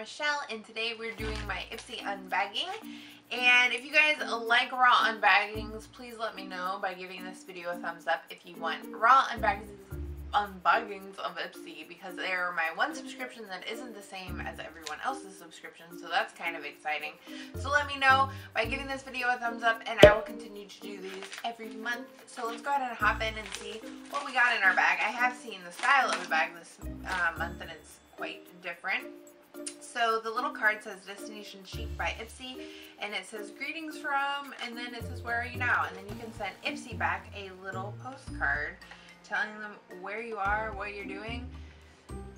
Michelle and today we're doing my Ipsy unbagging. And if you guys like raw unbaggings please let me know by giving this video a thumbs up if you want raw unbaggings unbaggings of Ipsy because they are my one subscription that isn't the same as everyone else's subscription so that's kind of exciting. So let me know by giving this video a thumbs up and I will continue to do these every month. So let's go ahead and hop in and see what we got in our bag. I have seen the style of the bag this uh, month and it's quite different so the little card says Destination Chic by Ipsy and it says greetings from and then it says where are you now and then you can send Ipsy back a little postcard telling them where you are, what you're doing.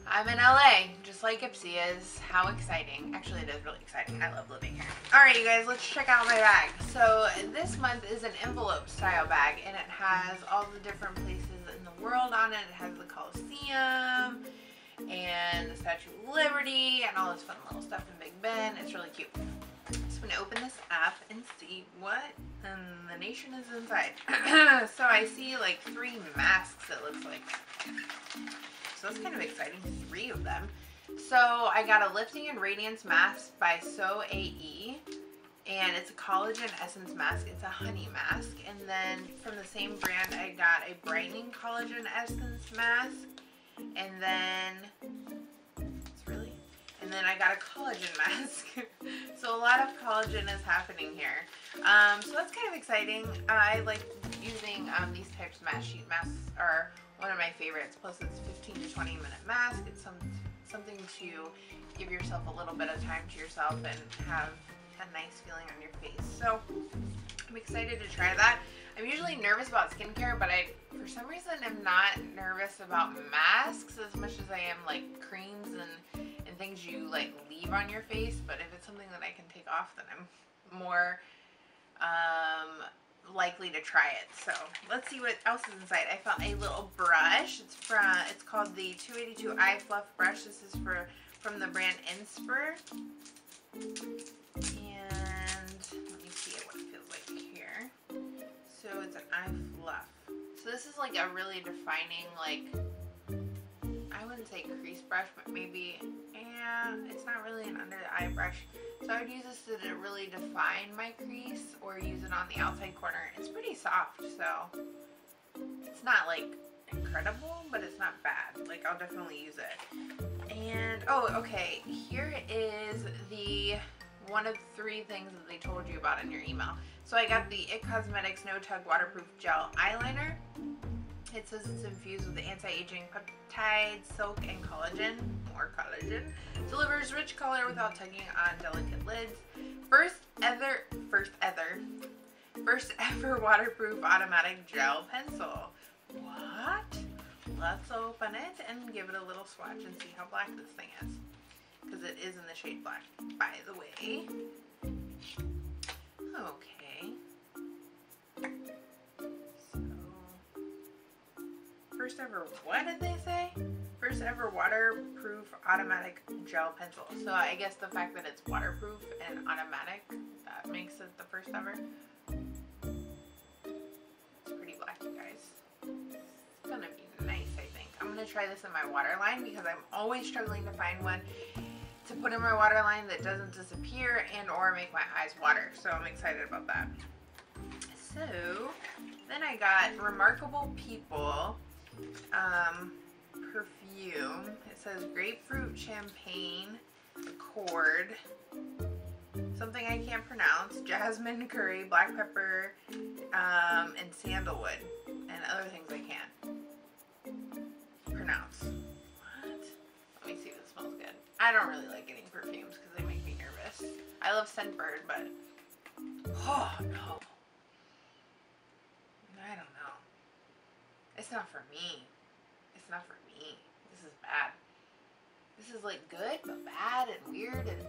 I'm in LA, just like Ipsy is. How exciting. Actually, it is really exciting. I love living here. Alright, you guys, let's check out my bag. So, this month is an envelope style bag, and it has all the different places in the world on it. It has the Coliseum, and Statue of Liberty, and all this fun little stuff in Big Ben. It's really cute. So I'm going to open this up and see what the nation is inside. so I see like three masks it looks like. So that's kind of exciting, three of them. So I got a Lifting and Radiance mask by Soo'AE. And it's a collagen essence mask. It's a honey mask. And then from the same brand, I got a brightening collagen essence mask. And then and then I got a collagen mask. so a lot of collagen is happening here. Um, so that's kind of exciting. I like using um, these types of mask sheet masks are one of my favorites. Plus it's 15 to 20 minute mask. It's some something to give yourself a little bit of time to yourself and have a nice feeling on your face. So I'm excited to try that. I'm usually nervous about skincare, but I, for some reason, am not nervous about masks as much as I am like creams and and things you like leave on your face, but if it's something that I can take off, then I'm more um, likely to try it. So let's see what else is inside. I found a little brush. It's from it's called the 282 Eye Fluff brush. This is for from the brand Inspire. And like a really defining like I wouldn't say crease brush, but maybe yeah, it's not really an under the eye brush. So I would use this to really define my crease or use it on the outside corner. It's pretty soft, so it's not like incredible, but it's not bad. Like I'll definitely use it. And, oh, okay, here is the one of three things that they told you about in your email. So I got the IT Cosmetics No Tug Waterproof Gel Eyeliner. It says it's infused with anti-aging peptides, silk, and collagen. More collagen. Delivers rich color without tugging on delicate lids. First ever, first ever, first ever waterproof automatic gel pencil. What? Let's open it and give it a little swatch and see how black this thing is. Because it is in the shade black, by the way. Okay. First ever, what did they say? First ever waterproof automatic gel pencil. So I guess the fact that it's waterproof and automatic, that makes it the first ever. It's pretty black, you guys. It's gonna be nice, I think. I'm gonna try this in my waterline because I'm always struggling to find one to put in my waterline that doesn't disappear and or make my eyes water. So I'm excited about that. So then I got Remarkable People um, perfume. It says grapefruit champagne accord. Something I can't pronounce. Jasmine curry, black pepper, um, and sandalwood. And other things I can't pronounce. What? Let me see if it smells good. I don't really like getting perfumes because they make me nervous. I love Scentbird, but... Oh, no. It's not for me. It's not for me. This is bad. This is like good, but bad and weird and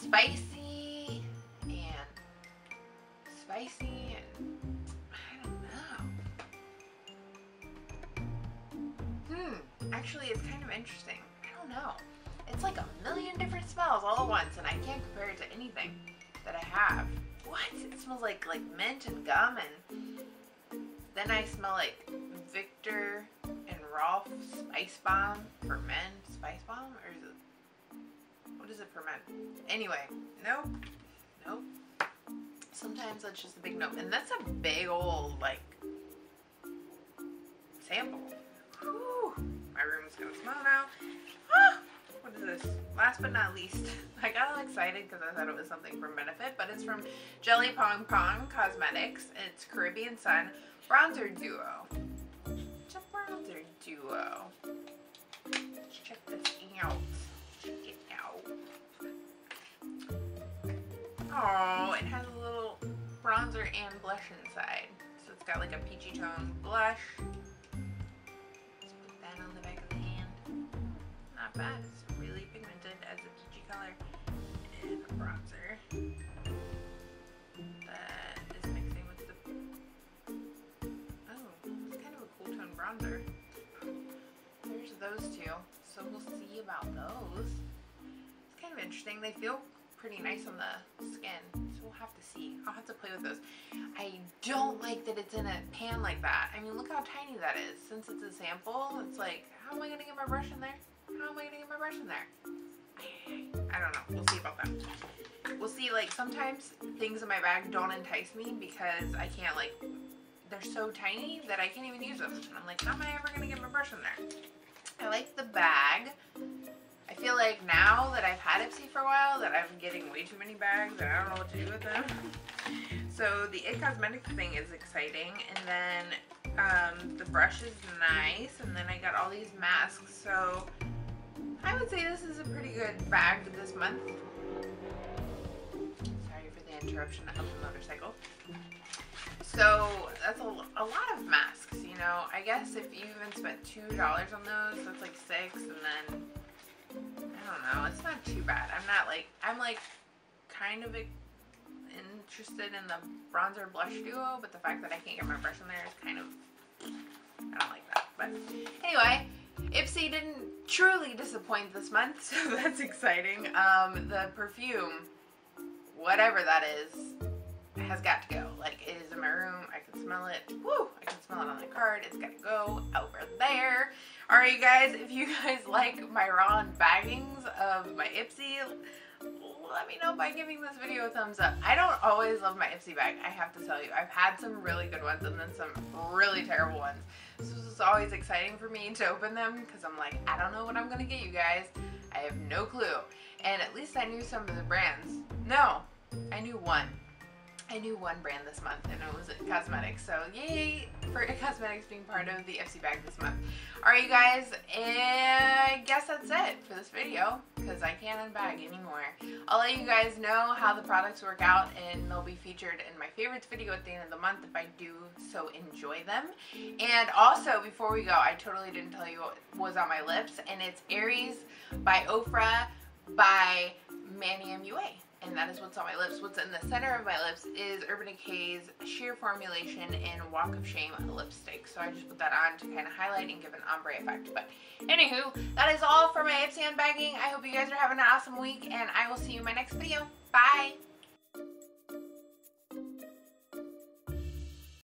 spicy and spicy and I don't know. Hmm. Actually, it's kind of interesting. I don't know. It's like a million different smells all at once, and I can't compare it to anything that I have. What? It smells like like mint and gum and then I smell like Viktor and Rolf Spice Bomb for men. Spice Bomb? Or is it? What is it for men? Anyway, nope. Nope. Sometimes that's just a big nope. And that's a big old, like, sample. Whew. My room's gonna smell now. Ah, what is this? Last but not least, I got all excited because I thought it was something from Benefit, but it's from Jelly Pong Pong Cosmetics. It's Caribbean Sun Bronzer Duo. It's a bronzer duo. Let's check this out. Check it out. Oh, it has a little bronzer and blush inside. So it's got like a peachy tone blush. Let's put that on the back of the hand. Not bad. It's really pigmented as a peachy color. And a bronzer. There's those two. So we'll see about those. It's kind of interesting. They feel pretty nice on the skin. So we'll have to see. I'll have to play with those. I don't like that it's in a pan like that. I mean, look how tiny that is. Since it's a sample, it's like, how am I going to get my brush in there? How am I going to get my brush in there? I don't know. We'll see about that. We'll see, like, sometimes things in my bag don't entice me because I can't, like, they're so tiny that I can't even use them. And I'm like, how am I ever going to get my brush in there? I like the bag. I feel like now that I've had Ipsy for a while that I'm getting way too many bags and I don't know what to do with them. So the It Cosmetics thing is exciting and then um, the brush is nice and then I got all these masks so I would say this is a pretty good bag this month. Sorry for the interruption of the motorcycle. So that's a, a lot of masks, you know. I guess if you even spent $2 on those, that's like six and then I don't know. It's not too bad. I'm not like, I'm like kind of interested in the bronzer blush duo, but the fact that I can't get my brush in there is kind of, I don't like that. But anyway, Ipsy didn't truly disappoint this month, so that's exciting. Um, the perfume, whatever that is, has got to go. Like, it is in my room. I can smell it. Woo! I can smell it on the card. It's got to go over there. Alright, you guys, if you guys like my raw unbaggings of my Ipsy, let me know by giving this video a thumbs up. I don't always love my Ipsy bag, I have to tell you. I've had some really good ones and then some really terrible ones. So it's always exciting for me to open them because I'm like, I don't know what I'm going to get you guys. I have no clue. And at least I knew some of the brands. No, I knew one. I knew one brand this month and it was Cosmetics. So yay for Cosmetics being part of the Ipsy bag this month. Alright you guys, and I guess that's it for this video because I can't unbag anymore. I'll let you guys know how the products work out and they'll be featured in my favorites video at the end of the month if I do so enjoy them. And also, before we go, I totally didn't tell you what was on my lips and it's Aries by Ofra by Manny MUA and that is what's on my lips. What's in the center of my lips is Urban Decay's Sheer Formulation in Walk of Shame lipstick. So I just put that on to kind of highlight and give an ombre effect. But anywho, that is all for my Ipsy unbagging. I hope you guys are having an awesome week, and I will see you in my next video. Bye!